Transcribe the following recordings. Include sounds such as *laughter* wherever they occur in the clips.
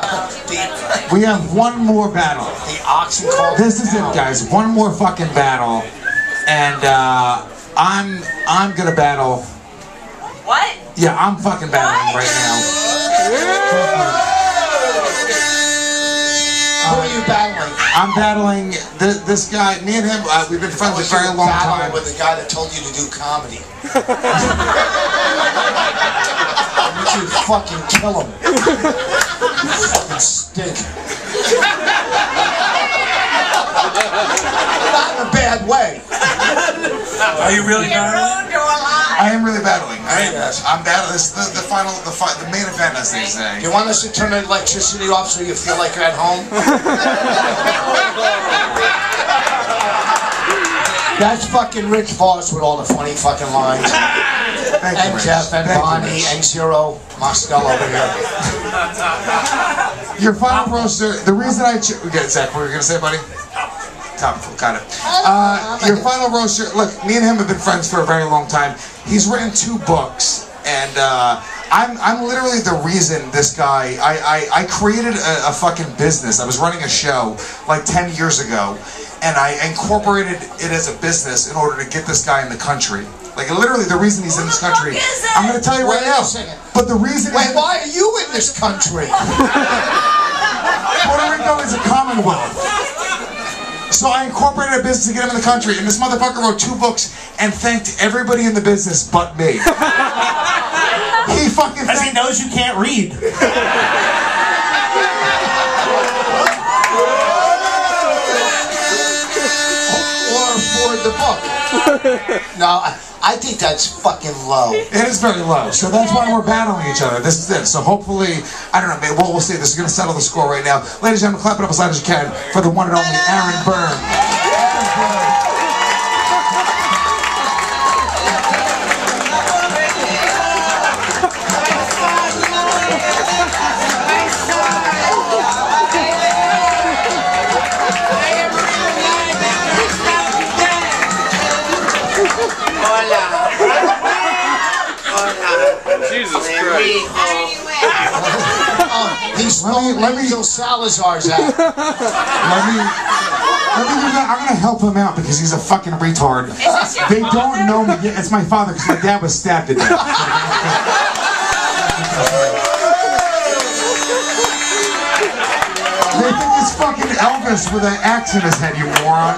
The, the, We have one more battle. the oxen called This is it, guys. One more fucking battle, and uh, I'm I'm gonna battle. What? Yeah, I'm fucking battling right now. Who are you battling? I'm battling th- this guy. Me and him, uh, we've been friends for a Was very you long battling time. with the guy that told you to do comedy. Would *laughs* *laughs* you fucking kill him? You. Not in a bad way. Are you really You're battling? rude or alive. I am really battling. I am. Yes. I'm battling. This is the, the final, the, fi- the main event, as they say. You want us to turn the electricity off so you feel like you're at home? *laughs* That's fucking Rich Vos with all the funny fucking lines. *laughs* Thank And Rich. Jeff and Thank Bonnie Rich. and Zero Mostel over here. *laughs* Your final roaster. The reason I cho- okay, Zac, what were you gonna say, buddy? Topical, got it. Uh, your final roaster. Look, me and him have been friends for a very long time. He's written two books, and uh, I'm I'm literally the reason this guy. I I, I created a, a fucking business. I was running a show like ten years ago, and I incorporated it as a business in order to get this guy in the country. Like literally, the reason he's in this Who the fuck country. is it? I'm gonna tell you right Wait a now. second. But the reason. Wait, he's- why are you in this country? Puerto Rico is a commonwealth. So I incorporated a business to get him in the country, and this motherfucker wrote two books and thanked everybody in the business but me. he fucking Because he knows you can't read. or afford the book? *laughs* No, I, I think that's fucking low. It is very low, so that's why we're battling each other. This is it. So hopefully, I don't know, maybe we'll, we'll see. This is going to settle the score right now. Ladies and gentlemen, clap it up as loud as you can for the one and only Aaron Berg. Jesus Christ. Oh, he's Let me- let let me- Angel Salazar's out. *laughs* Let me, let me do that. I'm gonna help him out because he's a fucking retard. this your They father? don't know me. Yeah, it's my father because my dad was stabbed to death. They think it's fucking Elvis with an axe in his head, you moron.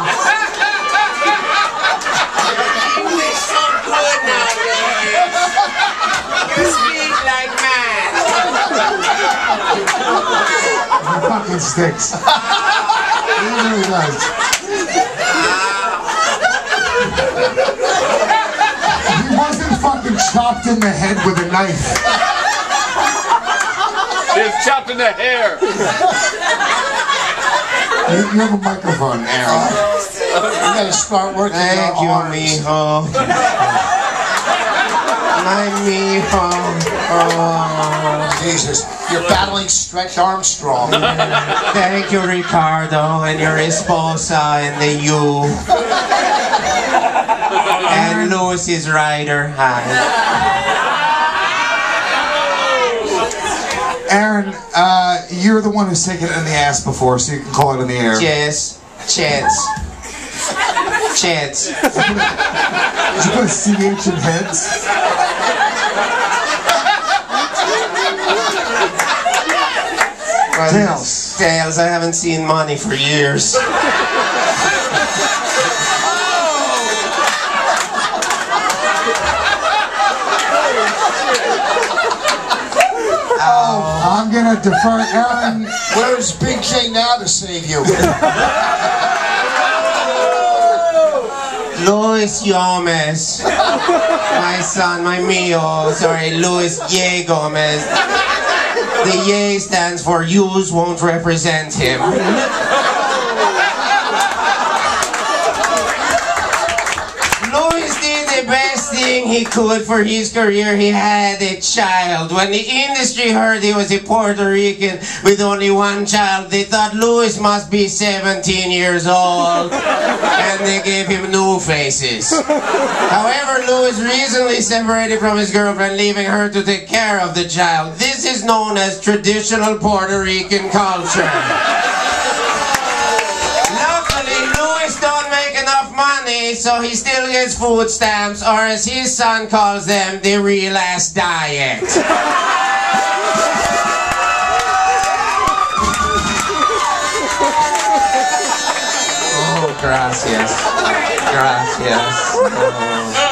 Fucking stinks. He really does. He wasn't fucking chopped in the head with a knife. It's chopped in the hair. You, you have a microphone, Aaron. You gotta start working Thank your you, arms. mijo. *laughs* My mijo. Oh. Jesus, you're battling Stretch Armstrong. *laughs* Thank you, Ricardo, and your esposa, and the you. And Lucy's rider. Hi. Aaron, uh, you're the one who's taken it in the ass before, so you can call it in the air. Yes. Chance. Chance. *laughs* Did you put a CH in heads? Well, Tails. Tails, I haven't seen money for years. *laughs* Oh, oh. I'm gonna defer Aaron. Where's Big Jay now to save you? *laughs* Luis Gomez. *laughs* My son, my mio. Sorry, Luis Ye Gomez. The Ye stands for yous won't represent him. *laughs* Luis did the best thing everything he could for his career. He had a child. When the industry heard he was a Puerto Rican with only one child, they thought Louis must be 17 years old. *laughs* and they gave him new faces. However, Louis recently separated from his girlfriend, leaving her to take care of the child. This is known as traditional Puerto Rican culture. Money, so he still gets food stamps, or as his son calls them, the real ass diet. Oh, gracias. Gracias. Oh.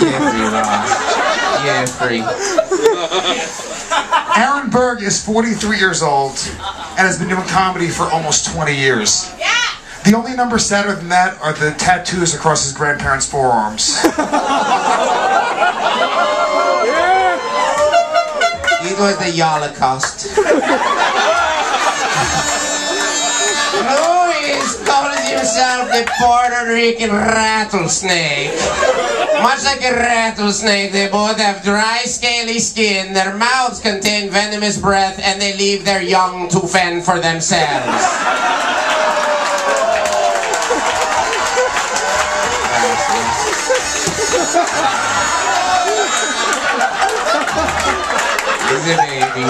Jeffrey Ross. Jeffrey. Aaron Berg is 43 years old and has been doing comedy for almost 20 years. The only number sadder than that are the tattoos across his grandparents' forearms. *laughs* It was the Holocaust. Louis calls himself the Puerto Rican rattlesnake. Much like a rattlesnake, they both have dry, scaly skin, their mouths contain venomous breath, and they leave their young to fend for themselves. He's a baby.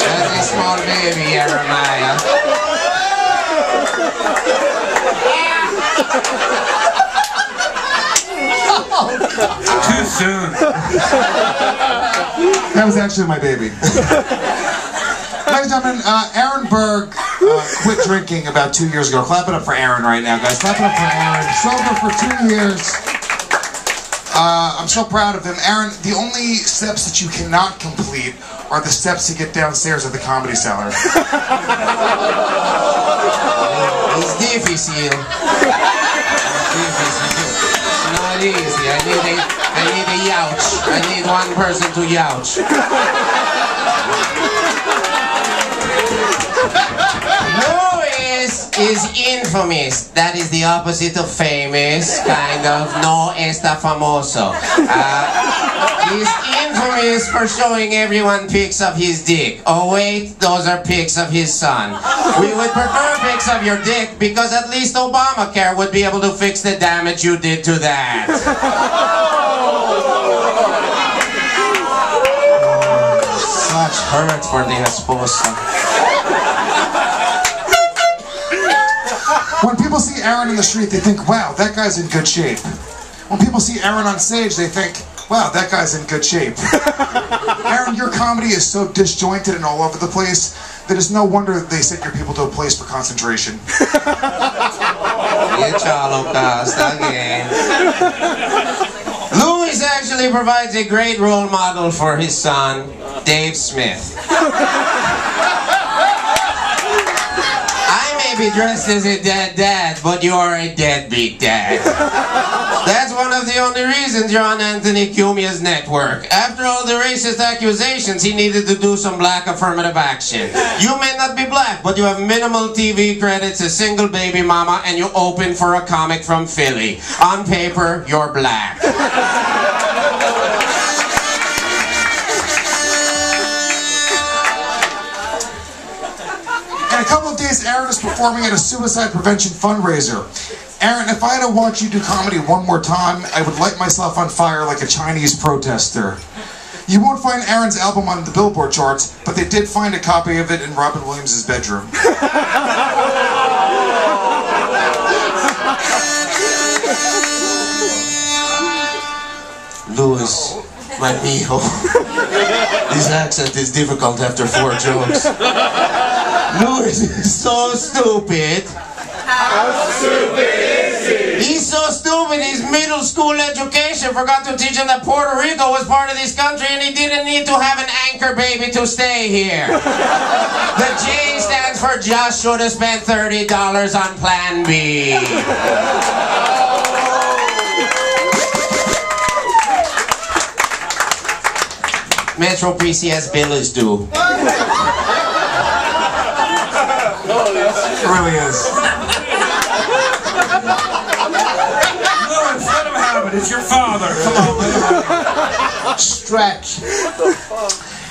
That's a small baby, Jeremiah. Too soon. That was actually my baby. Ladies and gentlemen, uh, Aaron Berg uh, quit drinking about two years ago. Clap it up for Aaron right now, guys. Clap it up for Aaron. Sober for two years. Uh, I'm so proud of him. Aaron, the only steps that you cannot complete are the steps to get downstairs at the Comedy Cellar. *laughs* It's difficult. It's difficult. It's not easy. I need a, I need a youch. I need one person to youch. *laughs* is infamous. That is the opposite of famous, kind of. No está famoso. Uh, he's infamous for showing everyone pics of his dick. Oh wait, those are pics of his son. We would prefer pics of your dick because at least Obamacare would be able to fix the damage you did to that. Such hurt for the esposa. When people Aaron in the street, they think, wow, that guy's in good shape. When people see Aaron on stage, they think, wow, that guy's in good shape. *laughs* Aaron, your comedy is so disjointed and all over the place that it's no wonder they sent your people to a place for concentration. *laughs* Louis actually provides a great role model for his son, Dave Smith. *laughs* Be dressed as a dead dad, but you are a deadbeat dad. *laughs* That's one of the only reasons you're on Anthony Cumia's network. After all the racist accusations, he needed to do some black affirmative action. You may not be black, but you have minimal TV credits, a single baby mama, and you open for a comic from Philly. On paper, you're black. *laughs* a days, Aaron is performing at a suicide prevention fundraiser. Aaron, if I had to watch you do comedy one more time, I would light myself on fire like a Chinese protester. You won't find Aaron's album on the Billboard charts, but they did find a copy of it in Robin Williams' bedroom. Louis, my mijo. This *laughs* accent is difficult after four jokes. Louis is so stupid. How stupid is he? He's so stupid, his middle school education forgot to teach him that Puerto Rico was part of this country and he didn't need to have an anchor baby to stay here. The J stands for just should have spent $30 on Plan B. Metro PCS bill is due. It really is. Louis, let him have it. It's your father. Come on. stretch.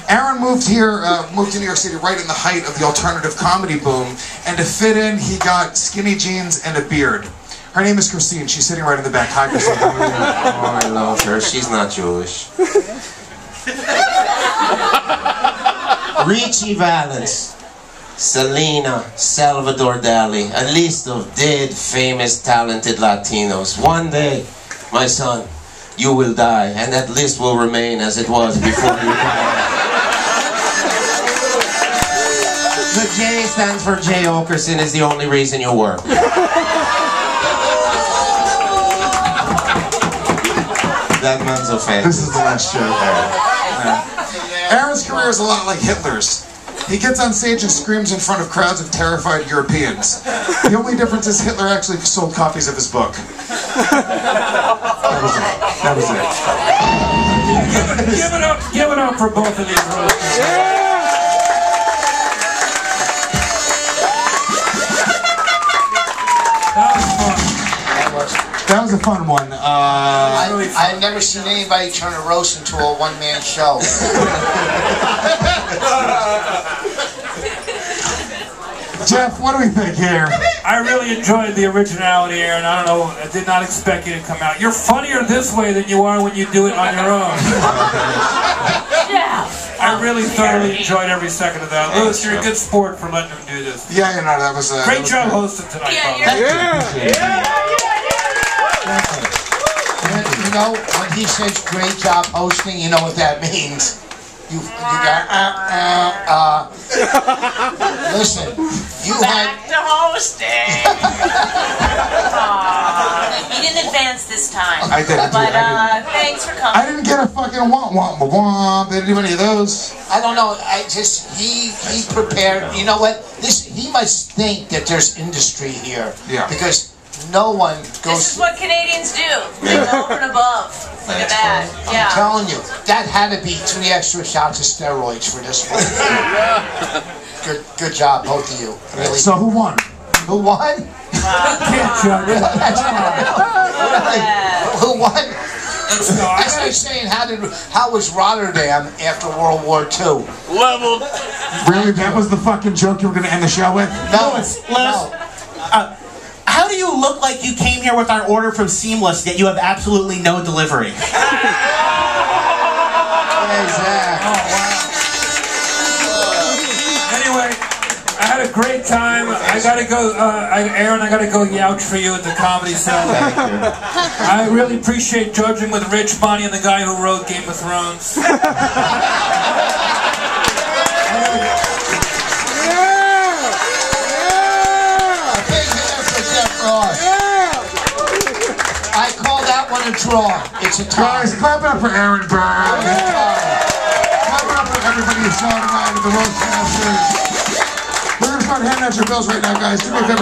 Aaron moved here, uh, moved to New York City right in the height of the alternative comedy boom, and to fit in, he got skinny jeans and a beard. Her name is Christine. She's sitting right in the back. Hi, Christine. Oh, I love her. She's not Jewish. *laughs* Ritchie Valens, Selena, Salvador Dali, a list of dead, famous, talented Latinos. One day, my son, you will die, and that list will remain as it was before you died. The J stands for Jay Oakerson is the only reason you work. That man's offended. This is the last joke. Yeah. Aaron's career is a lot like Hitler's. He gets on stage and screams in front of crowds of terrified Europeans. The only difference is Hitler actually sold copies of his book. That was it. That was it. Give it up, give it up for both of these roasters. That was a fun one. Uh, I, I've never seen anybody turn a roast into a one-man show. Jeff, what do we think here? I really enjoyed the originality, Aaron. I don't know, I did not expect you to come out. You're funnier this way than you are when you do it on your own. Yeah. I really thoroughly enjoyed every second of that. Lewis, you're a good sport for letting him do this. Yeah, you know, that was a Great job hosting tonight, Yeah, brother. you're And, you know, when he says great job hosting, you know what that *laughs* means. You, you got, uh, uh, uh. *laughs* Listen, you had, back to hosting. *laughs* Aw, you didn't advance this time. I didn't do But it, I uh, thanks for coming. I didn't get a fucking womp womp womp. They didn't do any of those. I don't know, I just, he, he prepared, you know what? This, he must think that there's industry here. Yeah. Because no one goes. This is what Canadians do. They go *laughs* over and above. Look at that. I'm Yeah. telling you, that had to be three extra shots of steroids for this one. *laughs* Good, good job, both of you. Really. So who won? Who won? Can't *laughs* judge it. That's Who won? I That's like saying how did how was Rotterdam after World War II? Leveled. Really? That was the fucking joke you were going to end the show with? No, Lewis, no. Uh, how do you look like you came here with our order from Seamless, yet you have absolutely no delivery? *laughs* Exactly. Anyway, I had a great time. I gotta go, uh, I, Aaron. I gotta go youch for you at the comedy cellar. I really appreciate judging with Rich Bonnie and the guy who wrote Game of Thrones. *laughs* a draw. It's a tie. Guys, clap it up for Aaron Berg. It's. Clap it up for everybody who saw tonight at the Roast Masters. We're going to start handing out your bills right now, guys. Do me a favor.